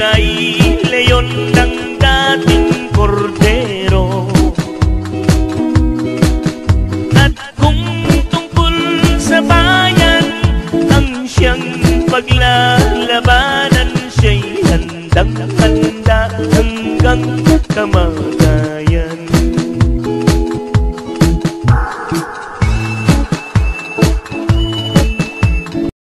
hay león tangating cordero. At kung tungkol sa bayan Ang siyang paglalabanan Siya'y handang handa hanggang kamay